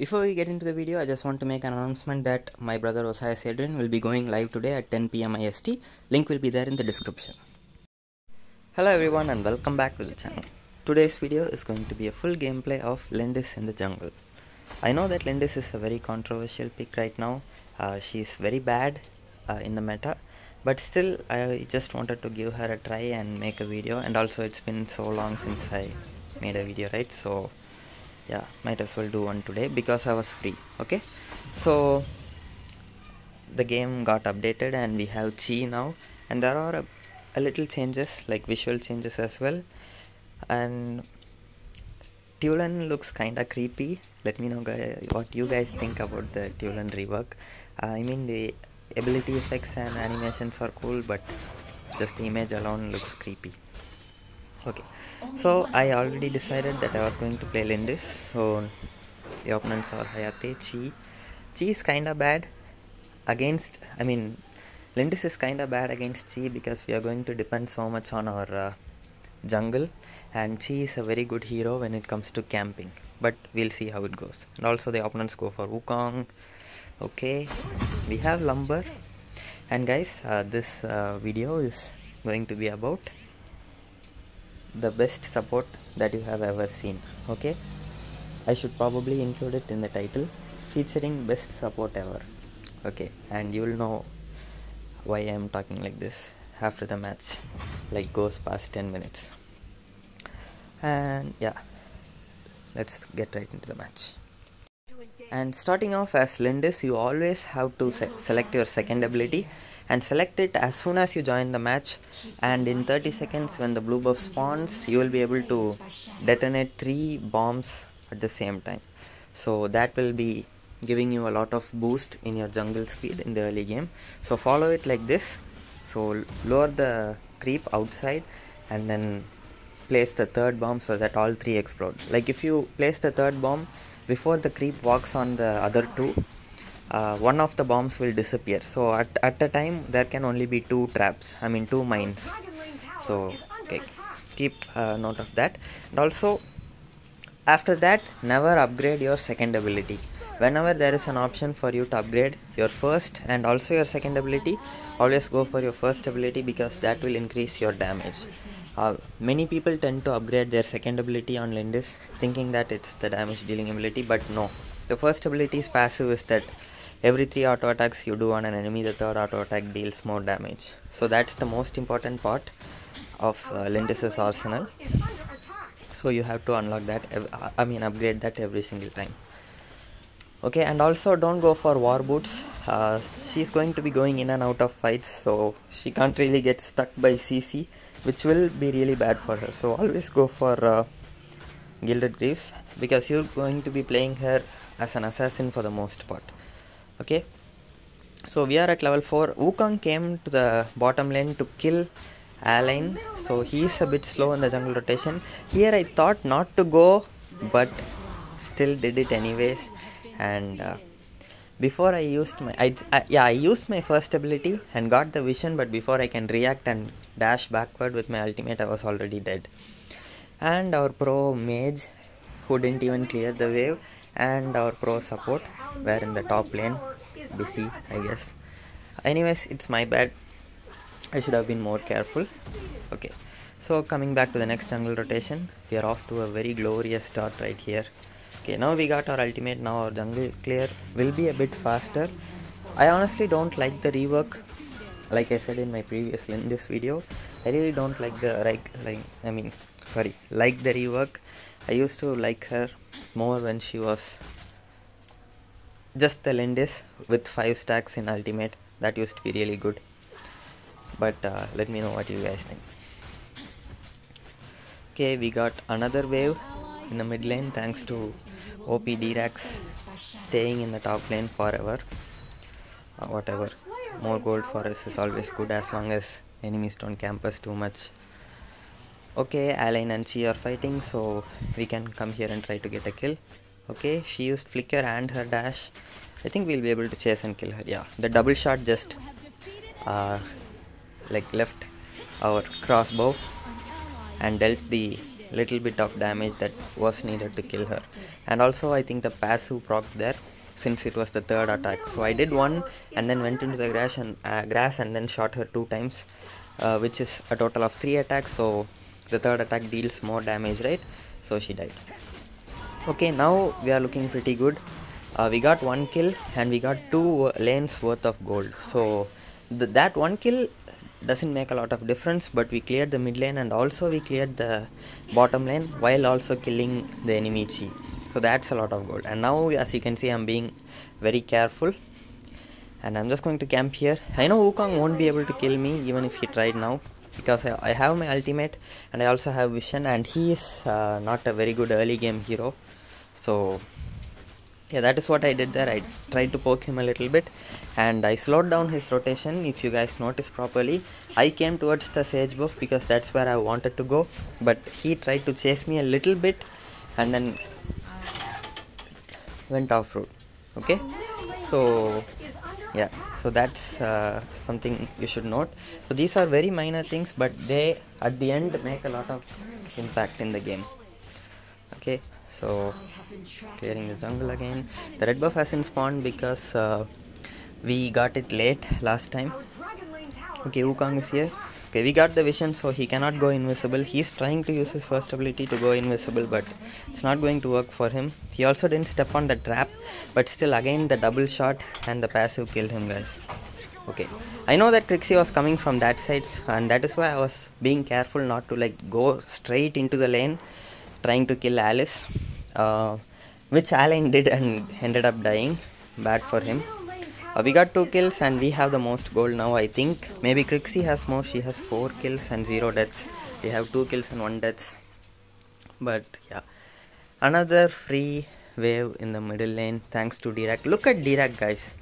Before we get into the video, I just want to make an announcement that my brother Osias Adrian will be going live today at 10 pm IST. Link will be there in the description. Hello everyone and welcome back to the channel. Today's video is going to be a full gameplay of Lindis in the jungle. I know that Lindis is a very controversial pick right now. Uh, she is very bad uh, in the meta, but still I just wanted to give her a try and make a video. And also it's been so long since I made a video, right? So yeah, might as well do one today because I was free. Okay, so the game got updated and we have Chi now, and there are a, a little changes like visual changes as well, and Tulan looks kinda creepy. Let me know guys, what you guys think about the Tulan rework. Uh, I mean the ability effects and animations are cool, but just the image alone looks creepy. Okay, so I already decided that I was going to play Lindis. So the opponents are Hayate, Chi. Chi is kinda bad against. I mean, Lindis is kinda bad against Chi because we are going to depend so much on our uh, jungle, and Chi is a very good hero when it comes to camping. But we'll see how it goes. And also the opponents go for Wukong. Okay, we have Lumber, and guys, uh, this uh, video is going to be about the best support that you have ever seen okay? I should probably include it in the title featuring best support ever okay? And you will know why i am talking like this after the match like goes past 10 minutes. And yeah let's get right into the match. And starting off as Lindis you always have to se select your second ability and select it as soon as you join the match. And in 30 seconds when the blue buff spawns you will be able to detonate three bombs at the same time. So that will be giving you a lot of boost in your jungle speed in the early game. So follow it like this. So lower the creep outside and then place the third bomb so that all three explode. Like if you place the third bomb before the creep walks on the other two uh, one of the bombs will disappear. So at, at a time there can only be two traps i mean two mines. So okay keep uh, note of that. And also after that never upgrade your second ability. Whenever there is an option for you to upgrade your first and also your second ability always go for your first ability because that will increase your damage. Uh, many people tend to upgrade their second ability on Lindis thinking that it's the damage dealing ability but no. The first ability is passive is that every three auto attacks you do on an enemy the third auto attack deals more damage. So that's the most important part of uh, Lindis's arsenal. So you have to unlock that I mean upgrade that every single time. Okay and also don't go for war boots. Uh, she's going to be going in and out of fights so she can't really get stuck by CC which will be really bad for her. So always go for uh, Gilded Greaves because you're going to be playing her as an assassin for the most part okay? So we are at level 4 Wukong came to the bottom lane to kill Aline so he is a bit slow in the jungle rotation. Here I thought not to go but still did it anyways. And uh, before I used my I, I, yeah I used my first ability and got the vision but before I can react and dash backward with my ultimate I was already dead. And our pro mage who didn't even clear the wave and our pro support. Were in the top lane. Busy I guess. Anyways it's my bad. I should have been more careful. Okay. So coming back to the next jungle rotation we are off to a very glorious start right here. Okay now we got our ultimate. Now our jungle clear will be a bit faster. I honestly don't like the rework. Like I said in my previous in this video I really don't like the like like I mean sorry like the rework. I used to like her more when she was. Just the Lindis with 5 stacks in ultimate that used to be really good. But uh, let me know what you guys think. Okay we got another wave in the mid lane thanks to OP Dirax staying in the top lane forever. Uh, whatever. More gold for us is always good as long as enemies don't camp us too much okay Aline and she are fighting so we can come here and try to get a kill. Okay she used flicker and her dash. I think we'll be able to chase and kill her. Yeah the double shot just uh, like left our crossbow and dealt the little bit of damage that was needed to kill her. And also I think the passive proc there since it was the third attack. So I did one and then went into the grass and, uh, grass and then shot her two times uh, which is a total of three attacks. So the third attack deals more damage right? So she died. Okay now we are looking pretty good. Uh, we got one kill and we got two lanes worth of gold. So th- that one kill doesn't make a lot of difference but we cleared the mid lane and also we cleared the bottom lane while also killing the enemy chi. So that's a lot of gold. And now as you can see i'm being very careful. And i'm just going to camp here. I know wukong won't be able to kill me even if he tried now because I, I have my ultimate and i also have vision and he is uh, not a very good early game hero. So yeah that is what i did there. I tried to poke him a little bit and i slowed down his rotation if you guys notice properly. I came towards the sage buff because that's where i wanted to go but he tried to chase me a little bit and then went off route okay? So yeah so that's uh, something you should note. So these are very minor things but they at the end make a lot of impact in the game. Okay so clearing the jungle again. The red buff hasn't spawned because uh, we got it late last time. Okay wukong is here okay we got the vision so he cannot go invisible. He's trying to use his first ability to go invisible but it's not going to work for him. He also didn't step on the trap but still again the double shot and the passive killed him guys. Okay i know that Crixie was coming from that side and that is why i was being careful not to like go straight into the lane trying to kill alice uh, which Alan did and ended up dying. Bad for him uh, we got two kills and we have the most gold now i think. Maybe Crixie has more she has four kills and zero deaths. We have two kills and one deaths. But yeah. Another free wave in the middle lane thanks to Dirac look at Dirac guys.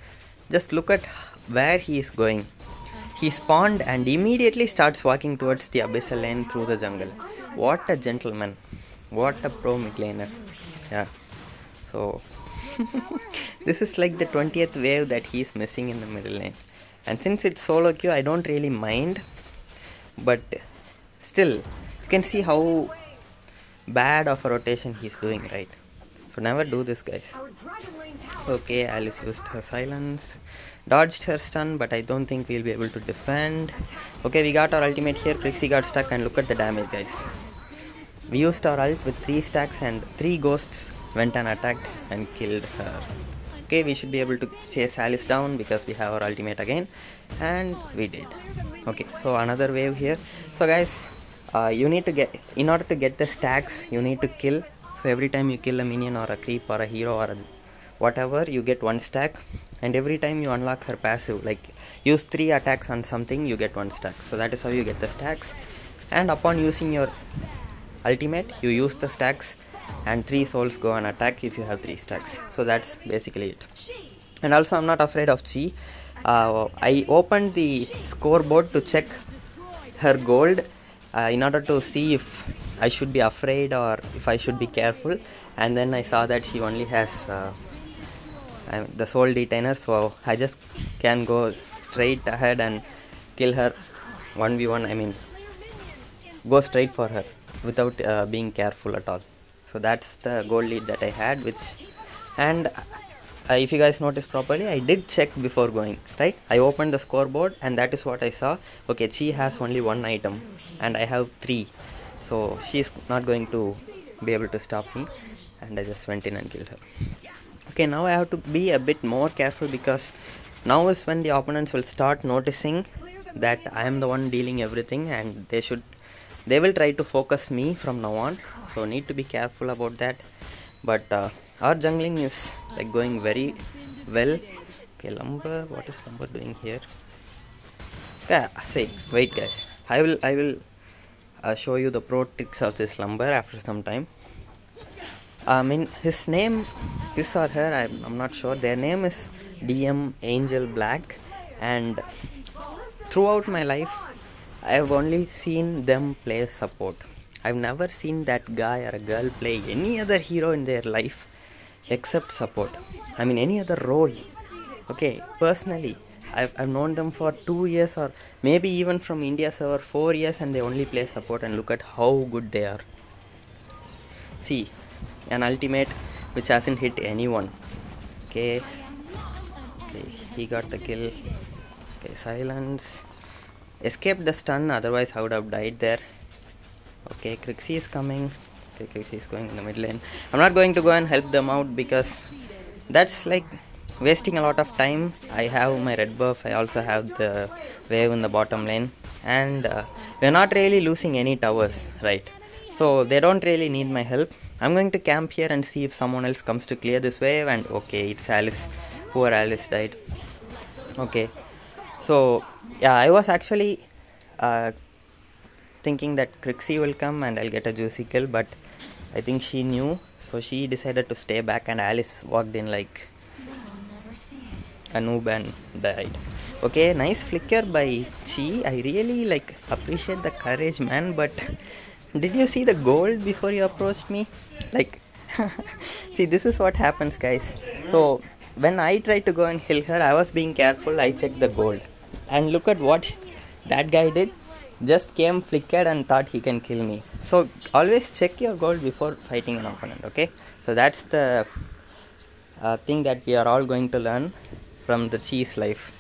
Just look at where he is going. He spawned and immediately starts walking towards the abyssal lane through the jungle. What a gentleman. What a pro mid laner. Yeah. So this is like the 20th wave that he's missing in the middle lane. And since it's solo queue i don't really mind. But still you can see how bad of a rotation he's doing right? So never do this guys. Okay alice used her silence dodged her stun but i don't think we'll be able to defend. Okay we got our ultimate here. Crixie got stuck and look at the damage guys. We used our ult with 3 stacks and 3 ghosts went and attacked and killed her. Okay we should be able to chase alice down because we have our ultimate again. And we did. Okay so another wave here. So guys uh, you need to get in order to get the stacks you need to kill. So every time you kill a minion or a creep or a hero or a whatever you get one stack. And every time you unlock her passive like use three attacks on something you get one stack. So that is how you get the stacks. And upon using your ultimate you use the stacks and three souls go and attack if you have three stacks. So that's basically it. And also i'm not afraid of chi. Uh, i opened the scoreboard to check her gold uh, in order to see if i should be afraid or if i should be careful. And then i saw that she only has uh, the soul detainer so i just can go straight ahead and kill her 1v1 i mean go straight for her without uh, being careful at all so that's the goal lead that i had which and uh, if you guys notice properly i did check before going right? I opened the scoreboard and that is what i saw. Okay she has only one item and i have three. So she's not going to be able to stop me and i just went in and killed her. Okay now i have to be a bit more careful because now is when the opponents will start noticing that i am the one dealing everything and they should they will try to focus me from now on. So need to be careful about that. But uh, our jungling is like going very well. Okay lumber what is lumber doing here? Yeah say wait guys. I will i will uh, show you the pro tricks of this lumber after some time. I mean, his name, his or her, I'm, I'm not sure. Their name is DM Angel Black, and throughout my life, I've only seen them play support. I've never seen that guy or a girl play any other hero in their life except support. I mean, any other role. Okay, personally, I've, I've known them for two years or maybe even from India server four years, and they only play support. And look at how good they are. see an ultimate which hasn't hit anyone okay okay he got the kill okay silence escaped the stun otherwise i would have died there. Okay Crixie is coming. Okay is going in the mid lane. I'm not going to go and help them out because that's like wasting a lot of time. I have my red buff. I also have the wave in the bottom lane. And uh, we're not really losing any towers right? So they don't really need my help. I'm going to camp here and see if someone else comes to clear this wave and okay it's alice. Poor alice died. Okay so yeah i was actually uh, thinking that Crixie will come and I'll get a juicy kill, but I think she knew, so she decided to stay back, and Alice walked in like a noob and died. Okay, nice flicker by Chi. I really like appreciate the courage, man. But did you see the gold before you approached me? Like, see, this is what happens, guys. So when I tried to go and kill her, I was being careful. I checked the gold, and look at what that guy did. Just came flickered and thought he can kill me. So always check your gold before fighting an opponent okay? So that's the uh, thing that we are all going to learn from the Chi's life.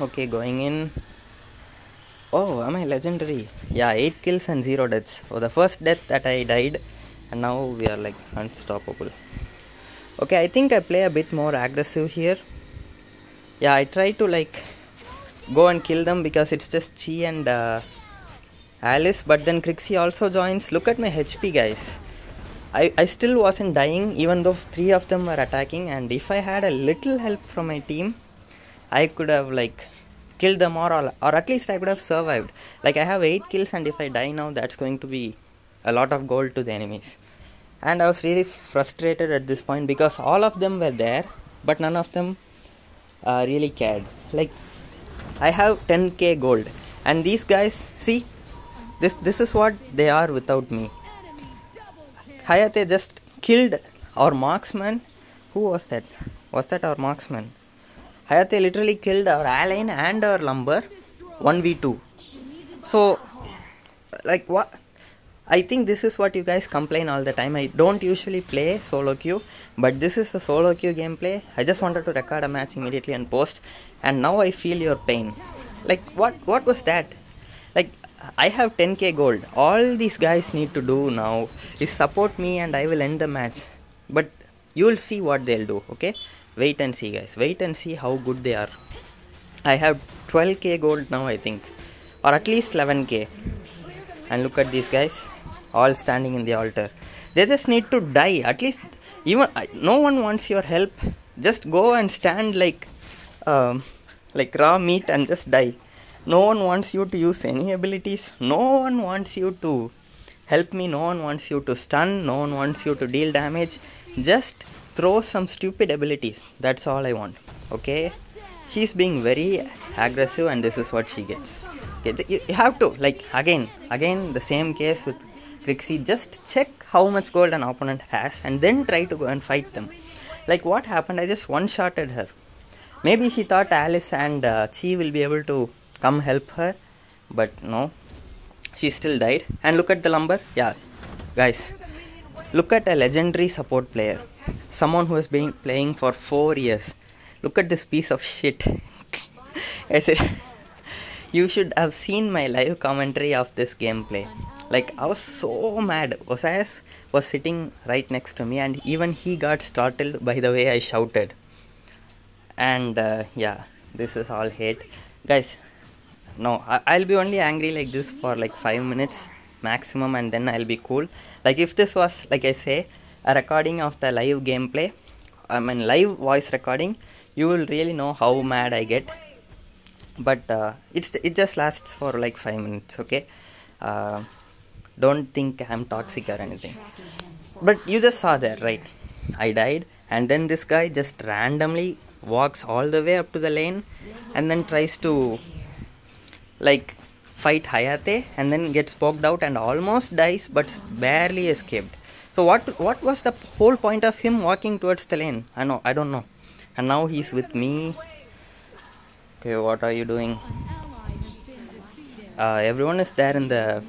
Okay going in. Oh am i legendary? Yeah 8 kills and 0 deaths. Oh the first death that i died and now we are like unstoppable. Okay i think i play a bit more aggressive here. Yeah i try to like go and kill them because it's just Chi and uh, Alice. But then Crixie also joins. Look at my HP, guys. I, I still wasn't dying even though three of them were attacking. And if I had a little help from my team, I could have like killed them or, or at least I could have survived. Like I have 8 kills and if I die now, that's going to be a lot of gold to the enemies. And I was really frustrated at this point because all of them were there, but none of them uh, really cared. Like I have 10k gold. And these guys see this this is what they are without me. Hayate just killed our marksman. Who was that? Was that our marksman? Hayate literally killed our Aline and our lumber. 1v2 so like what I think this is what you guys complain all the time. I don't usually play solo queue, but this is a solo queue gameplay. I just wanted to record a match immediately and post, and now I feel your pain. Like what? What was that? Like I have 10k gold. All these guys need to do now is support me, and I will end the match. But you will see what they'll do. Okay? Wait and see, guys. Wait and see how good they are. I have 12k gold now, I think, or at least 11k. And look at these guys all standing in the altar. They just need to die. At least even no one wants your help. Just go and stand like um, like raw meat and just die. No one wants you to use any abilities. No one wants you to help me. No one wants you to stun. No one wants you to deal damage. Just throw some stupid abilities. That's all i want. Okay? She's being very aggressive and this is what she gets. Okay you have to like again again the same case with Crixie, just check how much gold an opponent has and then try to go and fight them. Like what happened, I just one-shotted her. Maybe she thought Alice and uh, Chi will be able to come help her, but no, she still died. And look at the lumber, yeah, guys, look at a legendary support player, someone who has been playing for four years. Look at this piece of shit. I said, you should have seen my live commentary of this gameplay like i was so mad. Osias was sitting right next to me and even he got startled by the way i shouted. And uh, yeah this is all hate. Guys no I- will be only angry like this for like 5 minutes maximum and then i'll be cool. Like if this was like i say a recording of the live gameplay i mean live voice recording you will really know how mad i get. But uh, it's it just lasts for like 5 minutes okay? Uh, don't think i'm toxic or anything. But you just saw there right? I died and then this guy just randomly walks all the way up to the lane and then tries to like fight hayate and then gets poked out and almost dies but barely escaped. So what what was the whole point of him walking towards the lane? I know i don't know. And now he's with me. Okay what are you doing? Uh, everyone is there in the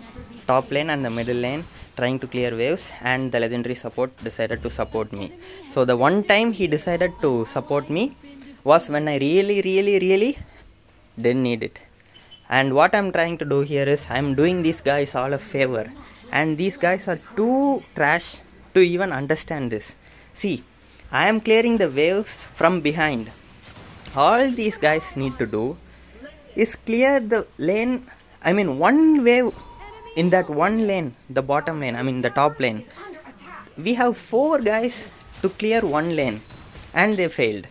top lane and the middle lane trying to clear waves and the legendary support decided to support me. So the one time he decided to support me was when i really really really didn't need it. And what i'm trying to do here is i'm doing these guys all a favor. And these guys are too trash to even understand this. See i am clearing the waves from behind. All these guys need to do is clear the lane i mean one wave in that one lane the bottom lane i mean the top lane we have four guys to clear one lane and they failed.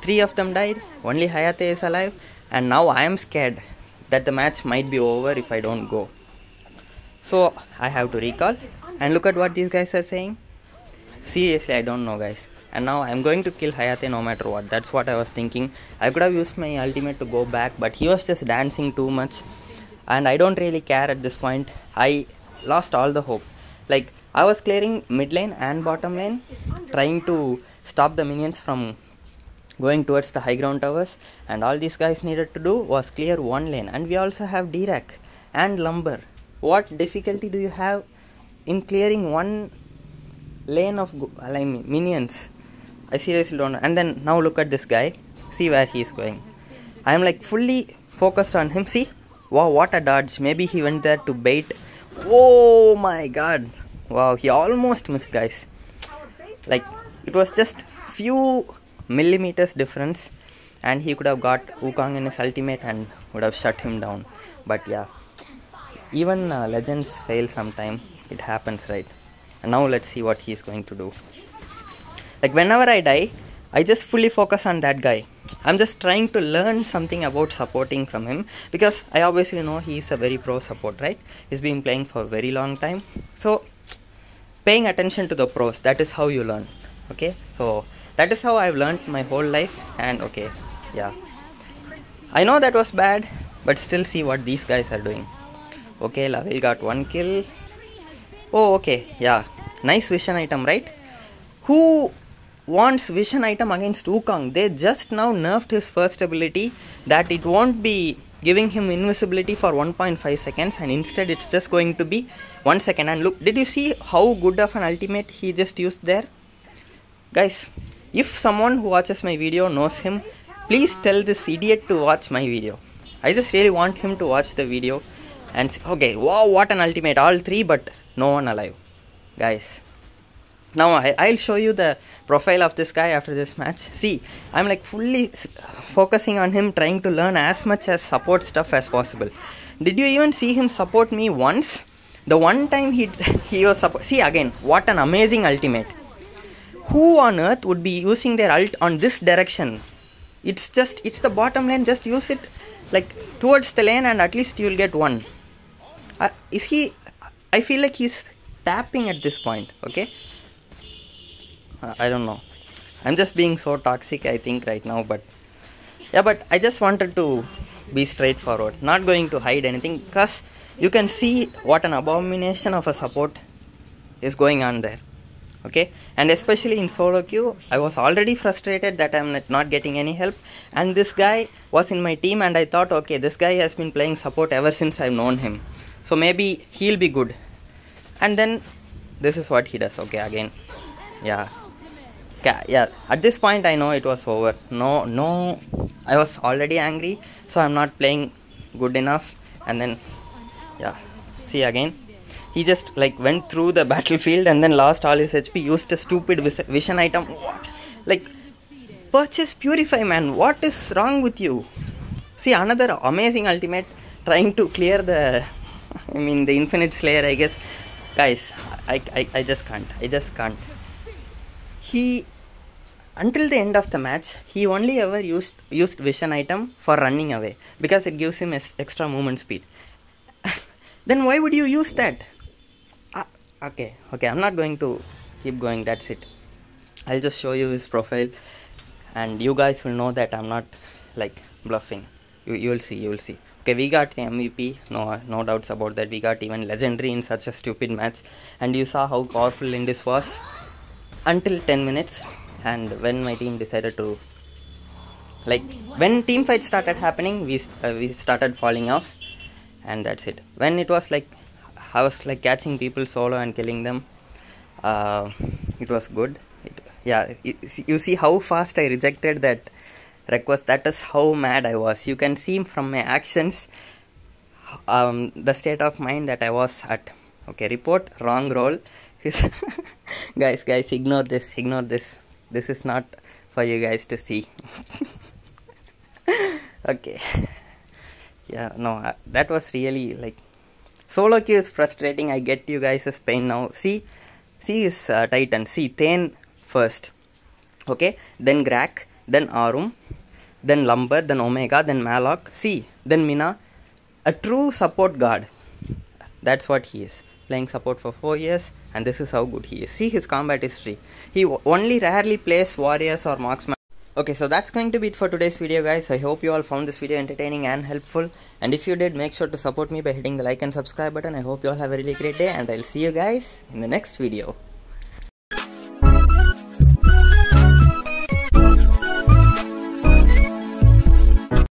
Three of them died only hayate is alive and now i am scared that the match might be over if i don't go. So i have to recall and look at what these guys are saying. Seriously i don't know guys. And now i'm going to kill hayate no matter what. That's what i was thinking. I could have used my ultimate to go back but he was just dancing too much and i don't really care at this point. I lost all the hope. Like i was clearing mid lane and bottom lane trying to stop the minions from going towards the high ground towers. And all these guys needed to do was clear one lane. And we also have Dirac and Lumber. What difficulty do you have in clearing one lane of I mean, minions? I seriously don't know. And then now look at this guy. See where he is going. I am like fully focused on him. See wow what a dodge. Maybe he went there to bait. Oh my god. Wow he almost missed guys. Like it was just few millimeters difference and he could have got Wukong in his ultimate and would have shut him down. But yeah even uh, legends fail sometime. It happens right? And now let's see what he's going to do. Like whenever i die i just fully focus on that guy. I'm just trying to learn something about supporting from him because i obviously know he's a very pro support right? He's been playing for a very long time. So paying attention to the pros that is how you learn okay? So that is how i've learned my whole life and okay yeah. I know that was bad but still see what these guys are doing. Okay lavil got one kill. Oh okay yeah. Nice vision item right? Who wants vision item against Wukong? They just now nerfed his first ability that it won't be giving him invisibility for 1.5 seconds and instead it's just going to be 1 second. And look did you see how good of an ultimate he just used there? Guys if someone who watches my video knows him please tell this idiot to watch my video. I just really want him to watch the video and say, okay wow what an ultimate. All three but no one alive. Guys now I, i'll show you the profile of this guy after this match. See i'm like fully focusing on him trying to learn as much as support stuff as possible. Did you even see him support me once? The one time he he was support see again what an amazing ultimate. Who on earth would be using their ult on this direction? It's just it's the bottom lane just use it like towards the lane and at least you'll get one. Uh, is he i feel like he's tapping at this point okay Uh, i don't know. I'm just being so toxic i think right now but yeah but i just wanted to be straightforward not going to hide anything because you can see what an abomination of a support is going on there okay? And especially in solo queue i was already frustrated that i'm not- not getting any help and this guy was in my team and i thought okay this guy has been playing support ever since i've known him so maybe he'll be good. And then this is what he does okay again. Yeah yeah, at this point i know it was over. No no i was already angry so i'm not playing good enough. And then yeah see again. He just like went through the battlefield and then lost all his hp used a stupid vision item. What? like purchase purify man. What is wrong with you? See another amazing ultimate trying to clear the i mean the infinite slayer i guess. Guys i i, I just can't. I just can't. He until the end of the match he only ever used used vision item for running away because it gives him ex- extra movement speed. Then why would you use that? Ah, okay okay i'm not going to keep going that's it. I'll just show you his profile and you guys will know that i'm not like bluffing. You, you will see you will see. Okay we got the mvp no no doubts about that. We got even legendary in such a stupid match. And you saw how powerful Lindis was until 10 minutes and when my team decided to like when team fight started happening we uh, we started falling off and that's it when it was like I was like catching people solo and killing them. Uh, it was good. It, yeah, you, you see how fast I rejected that request. That is how mad I was. You can see from my actions um, the state of mind that I was at. Okay, report wrong role. guys, guys, ignore this. Ignore this. This is not for you guys to see. okay. Yeah, no, uh, that was really like solo queue is frustrating. I get you guys' pain now. See, see is uh, Titan. See, Thane first. Okay, then Grak, then Arum, then Lumber, then Omega, then Malok. See, then Mina. A true support guard. That's what he is. Playing support for 4 years, and this is how good he is. See his combat history. He only rarely plays warriors or marksman. Okay, so that's going to be it for today's video guys. I hope you all found this video entertaining and helpful. And if you did, make sure to support me by hitting the like and subscribe button. I hope you all have a really great day and I'll see you guys in the next video.